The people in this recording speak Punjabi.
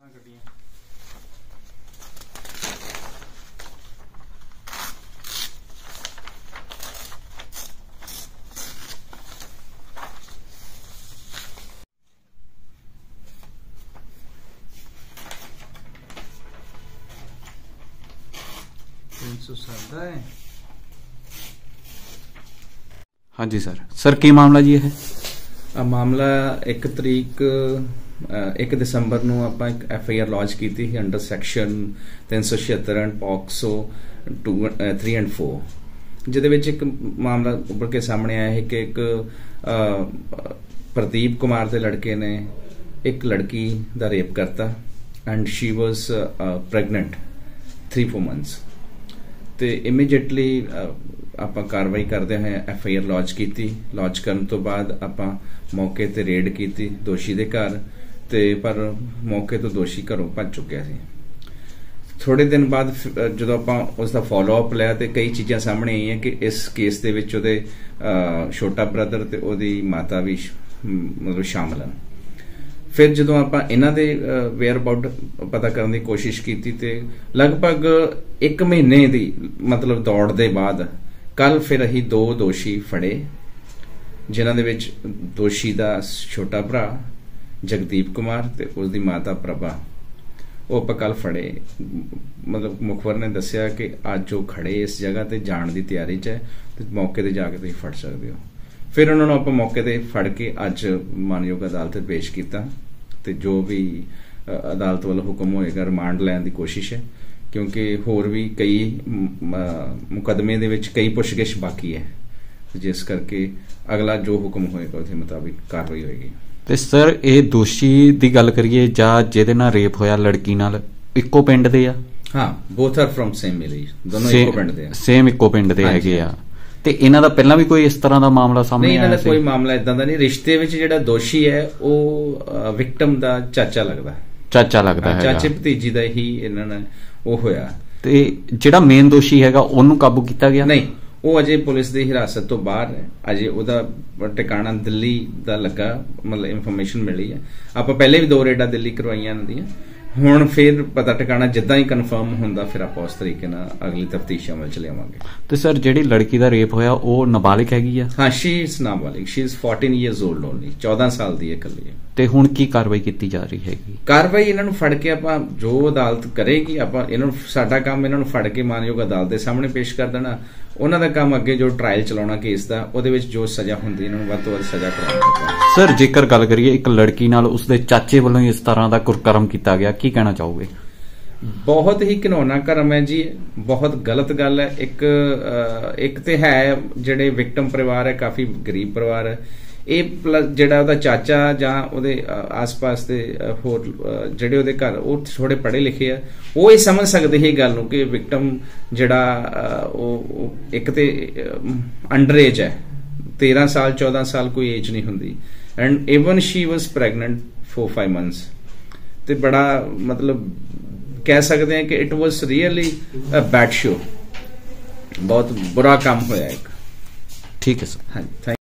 ਗੱਡੀਆਂ ਤਿੰਨ ਸੌ ਸੱਤ ਹੈ ਹਾਂਜੀ ਸਰ ਸਰ ਕੀ ਮਾਮਲਾ ਜੀ ਇਹ ਆ ਮਾਮਲਾ 1 ਦਸੰਬਰ ਨੂੰ ਆਪਾਂ ਇੱਕ ਐਫ ਆਈ ਆਰ ਲਾਂਚ ਕੀਤੀ ਸੀ under section 376 and POCSO 2 3 and 4 ਜਿਹਦੇ ਵਿੱਚ ਇੱਕ ਮਾਮਲਾ ਉੱਪਰ ਕੇ ਸਾਹਮਣੇ ਆਇਆ ਹੈ ਕਿ ਇੱਕ ਪ੍ਰਦੀਪ ਕੁਮਾਰ ਦੇ ਲੜਕੇ ਨੇ ਇੱਕ ਲੜਕੀ ਦਾ ਰੇਪ ਕਰਤਾ and she was pregnant 3-4 months ਤੇ ਇਮੀਡੀਏਟਲੀ ਆਪਾਂ ਕਾਰਵਾਈ ਕਰਦੇ ਹੋਏ ਐਫ ਆਈ ਆਰ ਲਾਂਚ ਕੀਤੀ। ਲਾਂਚ ਕਰਨ ਤੋਂ ਬਾਅਦ ਆਪਾਂ ਮੌਕੇ ਤੇ ਰੇਡ ਕੀਤੀ ਦੋਸ਼ੀ ਦੇ ਘਰ। ਤੇ ਪਰ ਮੌਕੇ ਤੋਂ ਦੋਸ਼ੀ ਘਰੋਂ ਭੱਜ ਚੁੱਕਿਆ ਸੀ। ਥੋੜੇ ਦਿਨ ਬਾਅਦ ਜਦੋਂ ਆਪਾਂ ਉਸ ਦਾ ਫਾਲੋ ਅਪ ਲਿਆ ਤੇ ਕਈ ਚੀਜ਼ਾਂ ਸਾਹਮਣੇ ਆਈਆਂ ਕਿ ਇਸ ਕੇਸ ਦੇ ਵਿੱਚ ਉਹਦੇ ਛੋਟਾ ਬ੍ਰਦਰ ਤੇ ਉਹਦੀ ਮਾਤਾ ਵੀ ਮਤਲਬ ਸ਼ਾਮਲ ਹਨ। ਫਿਰ ਜਦੋਂ ਆਪਾਂ ਇਹਨਾਂ ਦੇ ਵੇਅਰ ਅਬਾਊਟ ਪਤਾ ਕਰਨ ਦੀ ਕੋਸ਼ਿਸ਼ ਕੀਤੀ ਤੇ ਲਗਭਗ 1 ਮਹੀਨੇ ਦੀ, ਮਤਲਬ ਦੌੜ ਦੇ ਬਾਅਦ ਕੱਲ ਫਿਰ ਅਸੀਂ ਦੋ ਦੋਸ਼ੀ ਫੜੇ, ਜਿਨ੍ਹਾਂ ਦੇ ਵਿੱਚ ਦੋਸ਼ੀ ਦਾ ਛੋਟਾ ਭਰਾ ਜਗਦੀਪ ਕੁਮਾਰ ਤੇ ਉਸ ਦੀ ਮਾਤਾ ਪ੍ਰਭਾ। ਉਹ ਆਪਾਂ ਕੱਲ ਫੜੇ। ਮਤਲਬ ਮੁਖਬਰ ਨੇ ਦੱਸਿਆ ਕਿ ਅੱਜ ਉਹ ਖੜੇ ਇਸ ਜਗ੍ਹਾ ਤੇ ਜਾਣ ਦੀ ਤਿਆਰੀ 'ਚ ਹੈ ਤੇ ਮੌਕੇ ਤੇ ਜਾ ਕੇ ਤੁਸੀਂ ਫੜ ਸਕਦੇ ਹੋ। ਫਿਰ ਉਹਨਾਂ ਨੂੰ ਆਪਾਂ ਮੌਕੇ ਤੇ ਫੜ ਕੇ ਅੱਜ ਮਾਨਯੋਗ ਅਦਾਲਤ 'ਚ ਪੇਸ਼ ਕੀਤਾ ਤੇ ਜੋ ਵੀ ਅਦਾਲਤ ਵੱਲੋਂ ਹੁਕਮ ਹੋਏਗਾ ਰਿਮਾਂਡ ਲੈਣ ਦੀ ਕੋਸ਼ਿਸ਼ ਹੈ ਕਿਉਂਕਿ ਹੋਰ ਵੀ ਕਈ ਮ, ਮੁਕੱਦਮੇ ਦੇ ਵਿੱਚ ਕਈ ਪੁੱਛਗਿੱਛ ਬਾਕੀ ਹੈ। ਜਿਸ ਕਰਕੇ ਅਗਲਾ ਜੋ ਹੁਕਮ ਹੋਏਗਾ ਉਹਦੇ ਮੁਤਾਬਿਕ ਕਾਰਵਾਈ ਹੋਏਗੀ। ਤੇ ਸਰ ਇਹ ਦੋਸ਼ੀ ਦੀ ਗੱਲ ਕਰੀਏ ਜਾਂ ਜਿਹਦੇ ਨਾਲ ਰੇਪ ਹੋਇਆ ਲੜਕੀ ਨਾਲ ਇੱਕੋ ਪਿੰਡ ਦੇ ਆ? ਹਾਂ both are from same village ਦੋਨੋਂ ਇੱਕੋ ਪਿੰਡ ਦੇ ਆ। ਸੇਮ ਇੱਕੋ ਪਿੰਡ ਦੇ। ਹੈਗੇ ਆ। ਤੇ ਇਹਨਾਂ ਦਾ ਪਹਿਲਾਂ ਵੀ ਕੋਈ ਇਸ ਤਰ੍ਹਾਂ ਦਾ ਮਾਮਲਾ ਨਹੀਂ ਸਾਹਮਣੇ ਇਹਨਾਂ ਦਾ ਆਇਆ ਕੋਈ ਮਾਮਲਾ ਇਦਾਂ ਦਾ ਨਹੀਂ। ਰਿਸ਼ਤੇ ਵਿੱਚ ਜਿਹੜਾ ਦੋਸ਼ੀ ਹੈ ਉਹ ਵਿਕਟਮ ਦਾ ਚਾਚਾ ਲੱਗਦਾ ਚਾਚਾ ਲੱਗਦਾ ਚਾਚੇ ਹੈਗਾ। ਭਤੀਜੀ ਦਾ ਹੀ ਇਹਨਾਂ ਨੇ ਉਹ ਹੋਇਆ। ਤੇ ਜਿਹੜਾ ਮੇਨ ਦੋਸ਼ੀ ਹੈਗਾ ਉਹਨੂੰ ਕਾਬੂ ਕੀਤਾ ਗਿਆ? ਨਹੀਂ ਉਹ ਅਜੇ ਪੁਲਿਸ ਦੀ ਹਿਰਾਸਤ ਤੋਂ ਬਾਹਰ ਹੈ। ਅਜੇ ਉਹਦਾ ਟਿਕਾਣਾ ਦਿੱਲੀ ਦਾ ਲੱਗਾ, ਮਤਲਬ ਇਨਫੋਰਮੇਸ਼ਨ ਮਿਲੀ ਹੈ। ਆਪਾਂ ਪਹਿਲੇ ਵੀ ਦੋ ਰੇਡਾਂ ਦਿੱਲੀ ਕਰਵਾਈਆਂ ਇਹਨਾਂ ਦੀਆਂ। ਹੁਣ ਫਿਰ ਪਤਾ ਟਿਕਾਣਾ ਜਿੱਦਾਂ ਹੀ ਕਨਫਰਮ ਹੁੰਦਾ ਫਿਰ ਆਪਾਂ ਉਸ ਤਰੀਕੇ ਨਾਲ ਅਗਲੀ ਤਫਤੀਸ਼ ਅਮਲ ਚ ਲਿਆਵਾਂਗੇ। ਤੇ ਸਰ ਜਿਹੜੀ ਲੜਕੀ ਦਾ ਰੇਪ ਹੋਇਆ ਉਹ ਨਾਬਾਲਿਗ ਹੈਗੀ ਆ? ਹਾਂ she is ਨਾਬਾਲਿਗ she is 14 years old only 14 ਸਾਲ ਦੀ ਹੈ ਇਕੱਲੀ ਹੈ। ਤੇ ਹੁਣ ਕੀ ਕਾਰਵਾਈ ਕੀਤੀ ਜਾ ਰਹੀ ਹੈਗੀ? ਕਾਰਵਾਈ ਇਹਨਾਂ ਨੂੰ ਫੜ ਕੇ ਆਪਾਂ ਜੋ ਅਦਾਲਤ ਕਰੇਗੀ ਆਪਾਂ ਇਹਨਾਂ ਨੂੰ ਸਾਡਾ ਕੰਮ ਇਹਨਾਂ ਨੂੰ ਫੜ ਕੇ ਮਾਨਯੋਗ ਅਦਾਲਤ ਦੇ ਸਾਹਮਣੇ ਪੇਸ਼ ਕਰ ਦੇਣਾ। ਉਹਨਾਂ ਦਾ ਕੰਮ ਅੱਗੇ ਜੋ ਟ੍ਰਾਇਲ ਚਲਾਉਣਾ ਕੇਸ ਦਾ ਉਹਦੇ ਵਿੱਚ ਜੋ ਸਜ਼ਾ ਹੁੰਦੀ ਇਹਨਾਂ ਨੂੰ ਵੱਧ ਤੋਂ ਵੱਧ ਸਜ਼ਾ ਕਰਾਉਣੀ ਸਰ ਜੇਕਰ ਗੱਲ ਕਰੀਏ ਇੱਕ ਲੜਕੀ ਨਾਲ ਉਸਦੇ ਚਾਚੇ ਵੱਲੋਂ ਇਸ ਤਰ੍ਹਾਂ ਦਾ ਕੁਰਕਰਮ ਕੀਤਾ ਗਿਆ ਕੀ ਕਹਿਣਾ ਚਾਹੋਗੇ? ਬਹੁਤ ਹੀ ਘਿਨੌਣਾ ਕਰਮ ਹੈ ਜੀ, ਬਹੁਤ ਗਲਤ ਗੱਲ ਹੈ। ਇੱਕ ਇੱਕ ਤੇ ਹੈ ਜਿਹੜੇ ਵਿਕਟਮ ਪਰਿਵਾਰ ਹੈ, ਕਾਫੀ ਗਰੀਬ ਪਰਿਵਾਰ ਹੈ। ਇਹ ਪਲੱਸ ਜਿਹੜਾ ਉਹਦਾ ਚਾਚਾ ਜਾਂ ਉਹਦੇ ਆਸ-ਪਾਸ ਦੇ ਹੋਰ ਜਿਹੜੇ ਉਹਦੇ ਘਰ, ਉਹ ਥੋੜੇ ਪੜ੍ਹੇ ਲਿਖੇ ਆ, ਉਹ ਇਹ ਸਮਝ ਸਕਦੇ ਇਹ ਗੱਲ ਨੂੰ ਕਿ ਵਿਕਟਮ ਜਿਹੜਾ ਉਹ ਇੱਕ ਤੇ ਅੰਡਰ ਏਜ ਹੈ। 13 ਸਾਲ 14 ਸਾਲ ਕੋਈ ਏਜ ਨਹੀਂ ਹੁੰਦੀ। And even she was pregnant four 5 months ਤੇ ਬੜਾ ਮਤਲਬ ਕਹਿ ਸਕਦੇ ਹਾਂ ਕਿ it was really a bad show ਬਹੁਤ ਬੁਰਾ ਕੰਮ ਹੋਇਆ ਇੱਕ। ਠੀਕ ਹੈ ਸਰ। ਹਾਂਜੀ